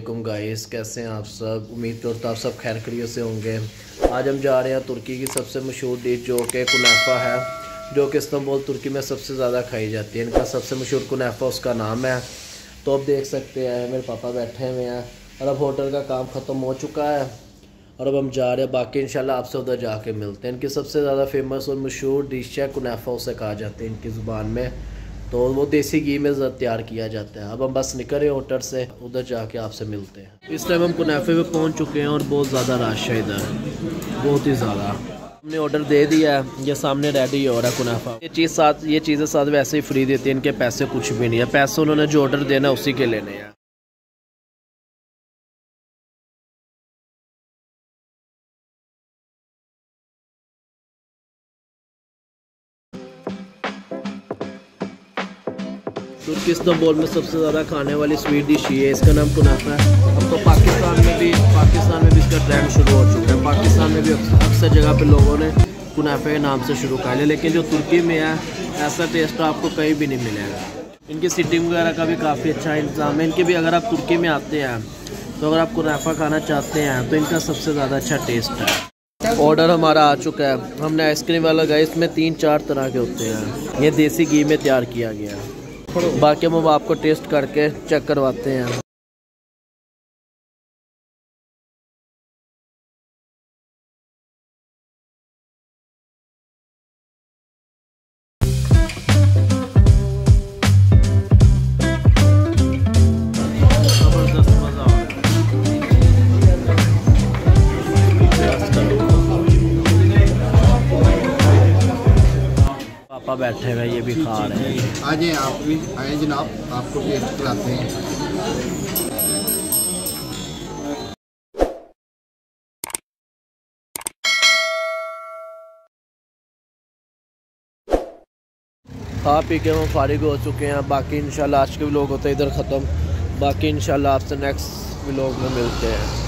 वालेकुम गाइस कैसे हैं आप सब? उम्मीद तौर करता आप सब खैर खरीत से होंगे। आज हम जा रहे हैं तुर्की की सबसे मशहूर डिश जो कि कुनाफा है, जो कि इस्तांबुल, तुर्की में सबसे ज़्यादा खाई जाती है। इनका सबसे मशहूर कुनाफा उसका नाम है। तो आप देख सकते हैं, मेरे पापा बैठे हुए हैं और अब होटल का काम ख़त्म हो चुका है। और अब हम जा रहे हैं, बाकी इंशाल्लाह आपसे उधर जाके मिलते हैं। इनकी सबसे ज़्यादा फ़ेमस और मशहूर डिश है कुनाफा, उसे कहा जाता है। इनकी ज़ुबान में तो वो देसी घी में तैयार किया जाता है। अब हम बस निकल होटल से, उधर जाके आपसे मिलते हैं। इस टाइम हम कुनाफे में पहुँच चुके हैं और बहुत ज़्यादा रश है इधर। बहुत ही ज़्यादा। हमने ऑर्डर दे दिया है, ये सामने रेडी हो रहा है कुनाफा। ये चीज़ साथ, ये चीज़ें साथ वैसे ही फ्री देती है, इनके पैसे कुछ भी नहीं है। पैसे उन्होंने जो ऑर्डर देना उसी के लेने हैं। तुर्की इस्तांबुल में सबसे ज़्यादा खाने वाली स्वीट डिश ये है? इसका नाम कुनाफा है। अब तो पाकिस्तान में भी, पाकिस्तान में भी इसका ट्रेंड शुरू हो चुका है। पाकिस्तान में भी अक्सर जगह पे लोगों ने कुनाफे के नाम से शुरू कर लिया। लेकिन जो तुर्की में है, ऐसा टेस्ट आपको कहीं भी नहीं मिलेगा। इनकी सिटिंग वगैरह का भी काफ़ी अच्छा इंतज़ाम है। इनके भी अगर आप तुर्की में आते हैं तो अगर आप कुनाफा खाना चाहते हैं तो इनका सबसे ज़्यादा अच्छा टेस्ट है। ऑर्डर हमारा आ चुका है। हमने आइसक्रीम वाला गया इसमें तीन चार तरह के होते हैं। ये देसी घी में तैयार किया गया है। बाकी हम आपको टेस्ट करके चेक करवाते हैं। पापा बैठे हुए ये भी खा रहे हैं। आ जाए आप भी आए जनाब आपको टेस्ट कराते हैं। खा पी के हम फारिग हो चुके हैं बाकी इंशाल्लाह आज के व्लॉग होते हैं इधर ख़त्म। बाकी इंशाल्लाह आपसे नेक्स्ट व्लॉग में मिलते हैं।